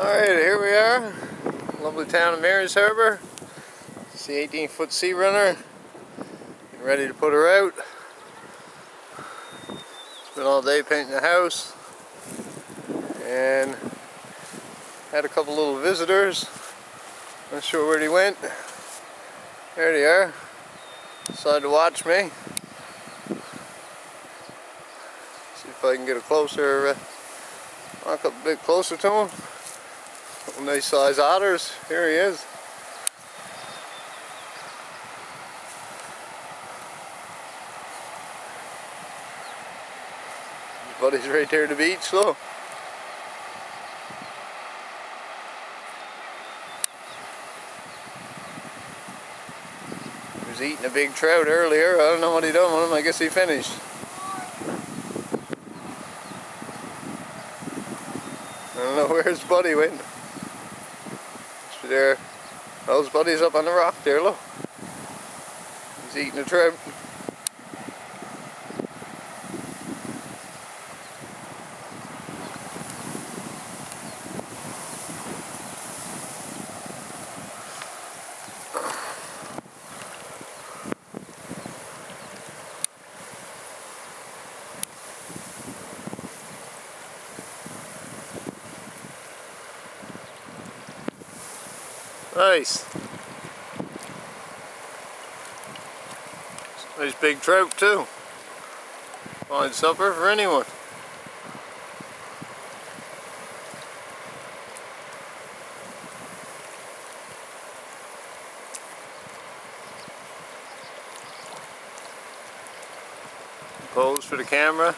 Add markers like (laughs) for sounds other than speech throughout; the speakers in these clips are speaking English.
here we are, lovely town of Mary's Harbour. See 18 foot sea runner, getting ready to put her out. Spent all day painting the house and had a couple little visitors. Not sure where they went. There they are. Decided to watch me. See if I can get a closer, uh, walk up a bit closer to him. Nice size otters. Here he is. Buddy's right there at the beach, though. He was eating a big trout earlier. I don't know what he done with him. I guess he finished. I don't know (laughs) where his buddy went. There, those buddies up on the rock there, look. He's eating a trout. Nice. Nice big trout too. Fine supper for anyone. Pose for the camera.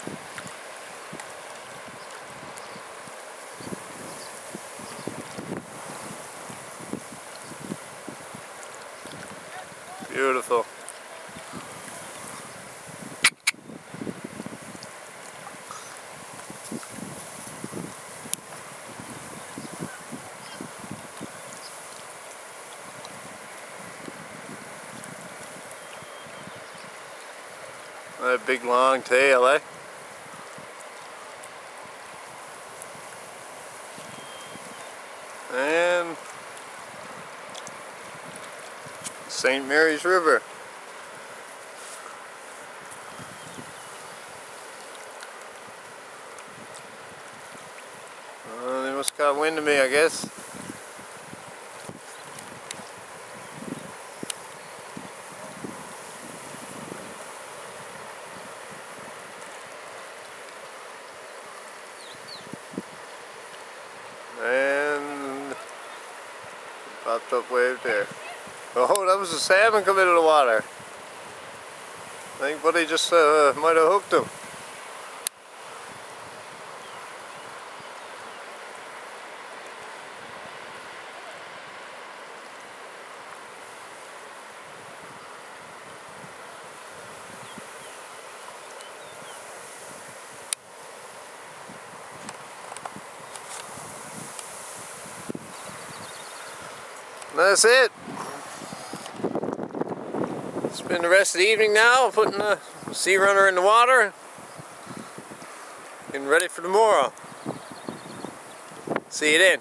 Beautiful. That big long tail, eh? And St. Mary's River. Uh, they must have got wind of me, I guess. And popped up wave there. Oh, that was a salmon come into the water. I think Buddy just uh, might have hooked him. That's it. Spend the rest of the evening now putting the sea runner in the water. Getting ready for tomorrow. See you then.